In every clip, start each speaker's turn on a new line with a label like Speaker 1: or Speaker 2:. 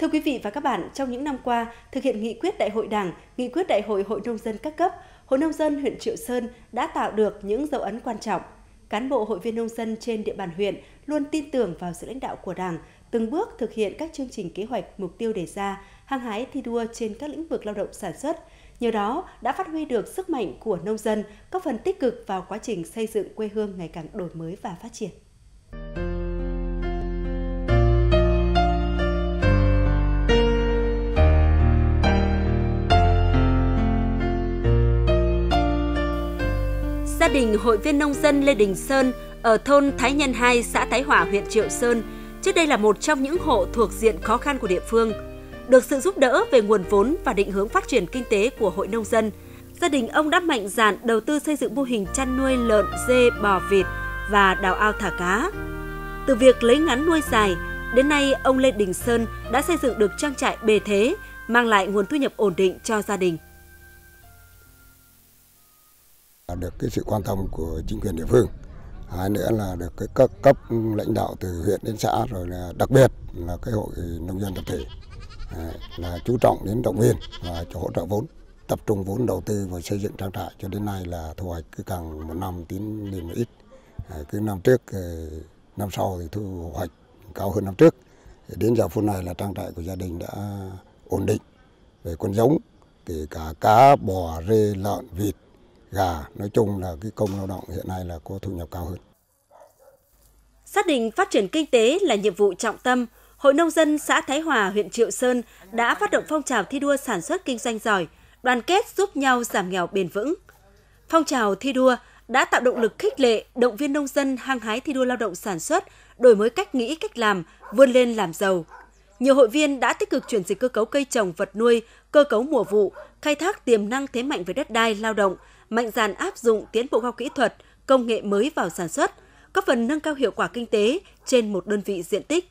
Speaker 1: Thưa quý vị và các bạn, trong những năm qua, thực hiện nghị quyết Đại hội Đảng, nghị quyết Đại hội Hội nông dân các cấp, Hội nông dân huyện Triệu Sơn đã tạo được những dấu ấn quan trọng. Cán bộ hội viên nông dân trên địa bàn huyện luôn tin tưởng vào sự lãnh đạo của Đảng, từng bước thực hiện các chương trình kế hoạch mục tiêu đề ra, hăng hái thi đua trên các lĩnh vực lao động sản xuất. Nhờ đó đã phát huy được sức mạnh của nông dân, góp phần tích cực vào quá trình xây dựng quê hương ngày càng đổi mới và phát triển. Đình hội viên nông dân Lê Đình Sơn ở thôn Thái Nhân 2, xã Thái Hòa, huyện Triệu Sơn, trước đây là một trong những hộ thuộc diện khó khăn của địa phương. Được sự giúp đỡ về nguồn vốn và định hướng phát triển kinh tế của hội nông dân, gia đình ông đã mạnh dạn đầu tư xây dựng mô hình chăn nuôi lợn, dê, bò, vịt và đào ao thả cá. Từ việc lấy ngắn nuôi dài, đến nay ông Lê Đình Sơn đã xây dựng được trang trại bề thế, mang lại nguồn thu nhập ổn định cho gia đình
Speaker 2: được cái sự quan tâm của chính quyền địa phương. Hai nữa là được cái các cấp lãnh đạo từ huyện đến xã, rồi là đặc biệt là cái hội nông dân tập thể à, là chú trọng đến động viên và cho hỗ trợ vốn, tập trung vốn đầu tư vào xây dựng trang trại. Cho đến nay là thu hoạch cứ càng một năm tiến lên một ít. À, cứ năm trước à, năm sau thì thu hoạch cao hơn năm trước. Đến giờ phút này là trang trại của gia đình đã ổn định về con giống, kể cả cá, bò, rê, lợn, vịt gà nói chung là cái công lao động hiện nay là có thu nhập cao hơn.
Speaker 1: Xác định phát triển kinh tế là nhiệm vụ trọng tâm, Hội Nông dân xã Thái Hòa, huyện Triệu Sơn đã phát động phong trào thi đua sản xuất kinh doanh giỏi, đoàn kết giúp nhau giảm nghèo bền vững. Phong trào thi đua đã tạo động lực khích lệ, động viên nông dân hăng hái thi đua lao động sản xuất, đổi mới cách nghĩ, cách làm, vươn lên làm giàu. Nhiều hội viên đã tích cực chuyển dịch cơ cấu cây trồng, vật nuôi, cơ cấu mùa vụ, khai thác tiềm năng thế mạnh về đất đai, lao động, mạnh dạn áp dụng tiến bộ khoa học kỹ thuật, công nghệ mới vào sản xuất, góp phần nâng cao hiệu quả kinh tế trên một đơn vị diện tích.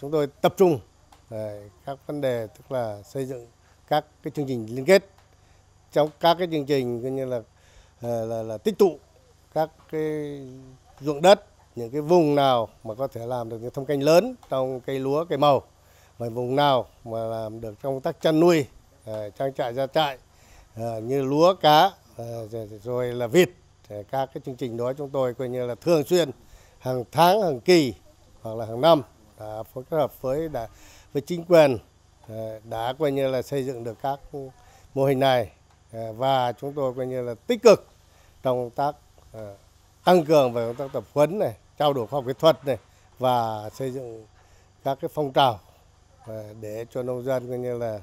Speaker 3: Chúng tôi tập trung ờ, các vấn đề tức là xây dựng các cái chương trình liên kết trong các cái chương trình như là là, là, là tích tụ các cái ruộng đất những cái vùng nào mà có thể làm được những thông canh lớn trong cây lúa cây màu và vùng nào mà làm được trong công tác chăn nuôi ờ, trang trại, gia trại ờ, như lúa, cá ờ, rồi là vịt các cái chương trình đó chúng tôi coi như là thường xuyên, hàng tháng, hàng kỳ hoặc là hàng năm đã phối hợp với đã với chính quyền đã coi như là xây dựng được các mô hình này. Và chúng tôi coi như là tích cực trong công tác tăng cường về công tác tập huấn này, trao đổi khoa học kỹ thuật này và xây dựng các cái phong trào để cho nông dân coi như là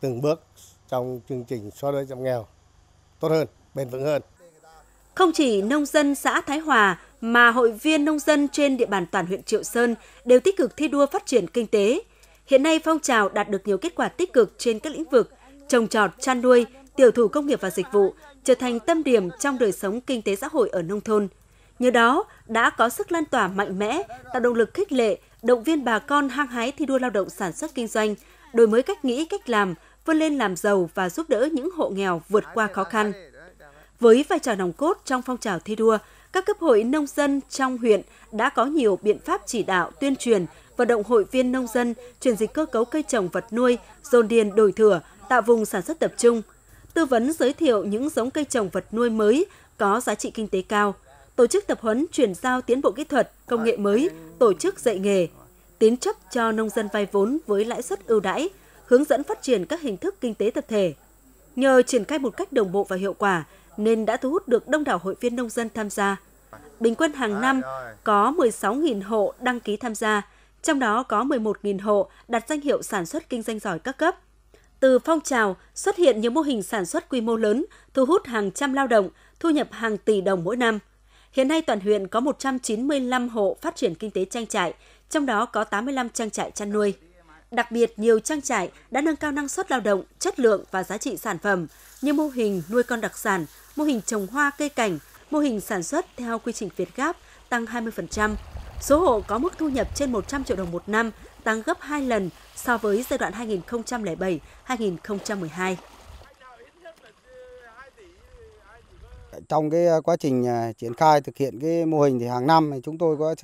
Speaker 3: từng bước trong chương trình xóa đói giảm nghèo tốt hơn, bền vững hơn.
Speaker 1: Không chỉ nông dân xã Thái Hòa mà hội viên nông dân trên địa bàn toàn huyện Triệu Sơn đều tích cực thi đua phát triển kinh tế. Hiện nay phong trào đạt được nhiều kết quả tích cực trên các lĩnh vực trồng trọt, chăn nuôi, tiểu thủ công nghiệp và dịch vụ, trở thành tâm điểm trong đời sống kinh tế xã hội ở nông thôn. Nhờ đó đã có sức lan tỏa mạnh mẽ, tạo động lực khích lệ động viên bà con hăng hái thi đua lao động sản xuất kinh doanh, đổi mới cách nghĩ, cách làm, vươn lên làm giàu và giúp đỡ những hộ nghèo vượt qua khó khăn. Với vai trò nòng cốt trong phong trào thi đua, các cấp hội nông dân trong huyện đã có nhiều biện pháp chỉ đạo, tuyên truyền, vận động hội viên nông dân chuyển dịch cơ cấu cây trồng vật nuôi, dồn điền đổi thửa, tạo vùng sản xuất tập trung, tư vấn giới thiệu những giống cây trồng vật nuôi mới có giá trị kinh tế cao – tổ chức tập huấn chuyển giao tiến bộ kỹ thuật, công nghệ mới, tổ chức dạy nghề, tín chấp cho nông dân vay vốn với lãi suất ưu đãi, hướng dẫn phát triển các hình thức kinh tế tập thể. Nhờ triển khai một cách đồng bộ và hiệu quả nên đã thu hút được đông đảo hội viên nông dân tham gia. Bình quân hàng năm có 16.000 hộ đăng ký tham gia, trong đó có 11.000 hộ đặt danh hiệu sản xuất kinh doanh giỏi các cấp. Từ phong trào xuất hiện những mô hình sản xuất quy mô lớn, thu hút hàng trăm lao động, thu nhập hàng tỷ đồng mỗi năm – Hiện nay toàn huyện có 195 hộ phát triển kinh tế trang trại, trong đó có 85 trang trại chăn nuôi. Đặc biệt, nhiều trang trại đã nâng cao năng suất lao động, chất lượng và giá trị sản phẩm như mô hình nuôi con đặc sản, mô hình trồng hoa cây cảnh, mô hình sản xuất theo quy trình Việt Gáp tăng 20%. Số hộ có mức thu nhập trên 100 triệu đồng một năm, tăng gấp 2 lần so với giai đoạn 2007-2012.
Speaker 4: Trong cái à, quá trình à, triển khai thực hiện cái mô hình thì hàng năm chúng tôi có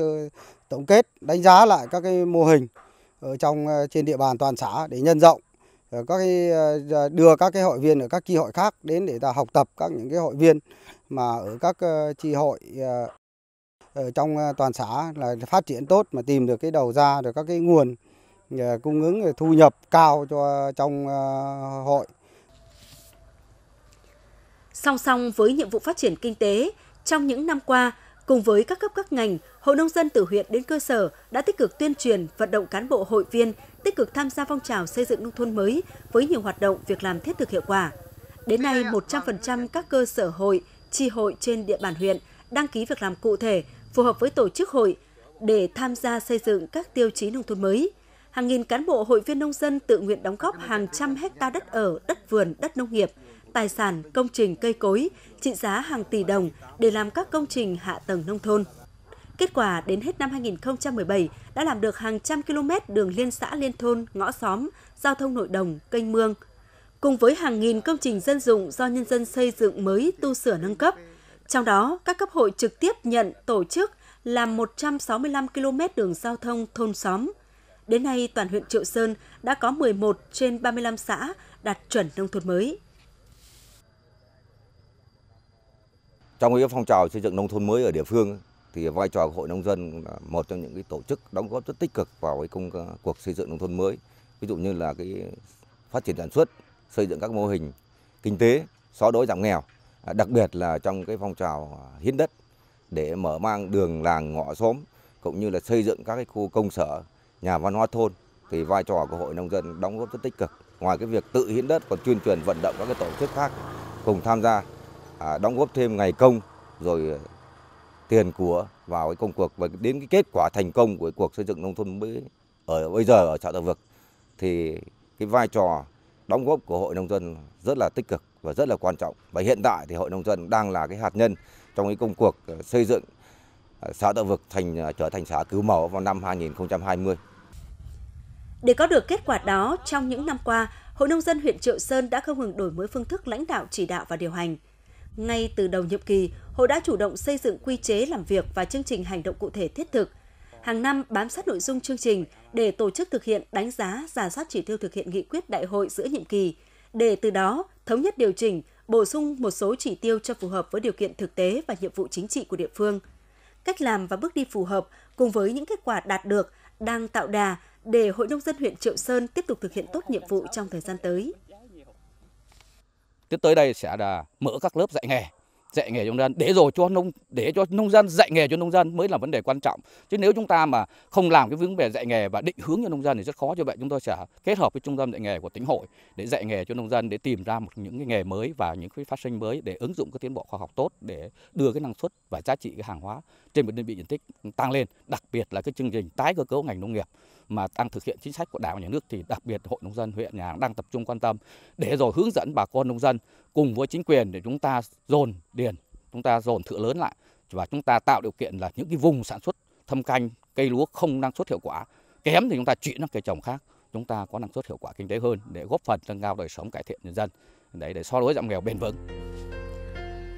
Speaker 4: tổng kết, đánh giá lại các cái mô hình ở trong à, trên địa bàn toàn xã để nhân rộng các cái đưa các cái hội viên ở các chi hội khác đến để ta học tập các những cái hội viên mà ở các chi hội ở trong toàn xã là phát triển tốt mà tìm được cái đầu ra được các cái nguồn cung ứng thu nhập cao cho trong hội.
Speaker 1: Song song với nhiệm vụ phát triển kinh tế, trong những năm qua, cùng với các cấp các ngành, Hội nông dân từ huyện đến cơ sở đã tích cực tuyên truyền, vận động cán bộ hội viên tích cực tham gia phong trào xây dựng nông thôn mới với nhiều hoạt động việc làm thiết thực hiệu quả. Đến nay, 100% các cơ sở hội, chi hội trên địa bàn huyện đăng ký việc làm cụ thể, phù hợp với tổ chức hội để tham gia xây dựng các tiêu chí nông thôn mới. Hàng nghìn cán bộ hội viên nông dân tự nguyện đóng góp hàng trăm hecta đất ở, đất vườn, đất nông nghiệp, tài sản, công trình cây cối, trị giá hàng tỷ đồng để làm các công trình hạ tầng nông thôn. Kết quả đến hết năm 2017 đã làm được hàng trăm km đường liên xã liên thôn, ngõ xóm, giao thông nội đồng, kênh mương. Cùng với hàng nghìn công trình dân dụng do nhân dân xây dựng mới tu sửa nâng cấp. Trong đó, các cấp hội trực tiếp nhận tổ chức làm 165 km đường giao thông thôn xóm. Đến nay, toàn huyện Triệu Sơn đã có 11 trên 35 xã đạt chuẩn nông thôn mới.
Speaker 5: Trong cái phong trào xây dựng nông thôn mới ở địa phương thì vai trò của hội nông dân là một trong những cái tổ chức đóng góp rất tích cực vào cái công uh, cuộc xây dựng nông thôn mới. Ví dụ như là cái phát triển sản xuất, xây dựng các mô hình kinh tế, xóa đói giảm nghèo, à, đặc biệt là trong cái phong trào à, hiến đất để mở mang đường làng ngõ xóm cũng như là xây dựng các cái khu công sở, nhà văn hóa thôn thì vai trò của hội nông dân đóng góp rất tích cực. Ngoài cái việc tự hiến đất còn tuyên truyền vận động các cái tổ chức khác cùng tham gia À, đóng góp thêm ngày công rồi à, tiền của vào cái công cuộc và đến cái kết quả thành công của cuộc xây dựng nông thôn mới ở bây giờ ở xã Tà Vực thì cái vai trò đóng góp của hội nông dân rất là tích cực và rất là quan trọng và hiện tại thì hội nông dân đang là cái hạt nhân trong cái công cuộc à, xây dựng xã Tà Vực thành trở thành xã cứu mẫu vào năm 2020.
Speaker 1: Để có được kết quả đó, trong những năm qua, Hội Nông dân huyện Triệu Sơn đã không ngừng đổi mới phương thức lãnh đạo chỉ đạo và điều hành. Ngay từ đầu nhiệm kỳ, hội đã chủ động xây dựng quy chế làm việc và chương trình hành động cụ thể thiết thực. Hàng năm bám sát nội dung chương trình để tổ chức thực hiện đánh giá, giả soát chỉ tiêu thực hiện nghị quyết đại hội giữa nhiệm kỳ, để từ đó thống nhất điều chỉnh, bổ sung một số chỉ tiêu cho phù hợp với điều kiện thực tế và nhiệm vụ chính trị của địa phương. Cách làm và bước đi phù hợp cùng với những kết quả đạt được đang tạo đà để Hội Nông dân huyện Triệu Sơn tiếp tục thực hiện tốt nhiệm vụ trong thời gian tới.
Speaker 6: Tiếp tới đây sẽ là mở các lớp dạy nghề dạy nghề cho nông dân. Để rồi cho nông, để cho nông dân, dạy nghề cho nông dân mới là vấn đề quan trọng. Chứ nếu chúng ta mà không làm cái vấn đề dạy nghề và định hướng cho nông dân thì rất khó. Cho vậy chúng tôi sẽ kết hợp với trung tâm dạy nghề của tỉnh hội để dạy nghề cho nông dân, để tìm ra một những cái nghề mới và những cái phát sinh mới để ứng dụng cái tiến bộ khoa học tốt để đưa cái năng suất và giá trị cái hàng hóa trên một đơn vị diện tích tăng lên. Đặc biệt là cái chương trình tái cơ cấu ngành nông nghiệp mà đang thực hiện chính sách của đảng và nhà nước thì đặc biệt hội nông dân huyện nhà đang tập trung quan tâm để rồi hướng dẫn bà con nông dân cùng với chính quyền để chúng ta dồn điền chúng ta dồn thửa lớn lại và chúng ta tạo điều kiện là những cái vùng sản xuất thâm canh cây lúa không năng suất hiệu quả kém thì chúng ta chuyển sang cây trồng khác. Chúng ta có năng suất hiệu quả kinh tế hơn để góp phần nâng cao đời sống cải thiện nhân dân. Để để so đối giảm nghèo bền vững.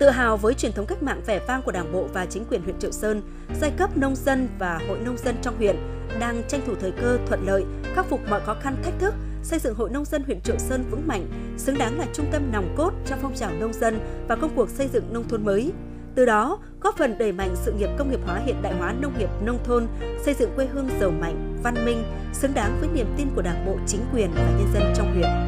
Speaker 1: Tự hào với truyền thống cách mạng vẻ vang của Đảng bộ và chính quyền huyện Triệu Sơn, giai cấp nông dân và hội nông dân trong huyện đang tranh thủ thời cơ thuận lợi, khắc phục mọi khó khăn thách thức, xây dựng hội nông dân huyện Triệu Sơn vững mạnh, xứng đáng là trung tâm nòng cốt trong phong trào nông dân và công cuộc xây dựng nông thôn mới. Từ đó, góp phần đẩy mạnh sự nghiệp công nghiệp hóa hiện đại hóa nông nghiệp nông thôn, xây dựng quê hương giàu mạnh, văn minh, xứng đáng với niềm tin của Đảng bộ, chính quyền và nhân dân trong huyện.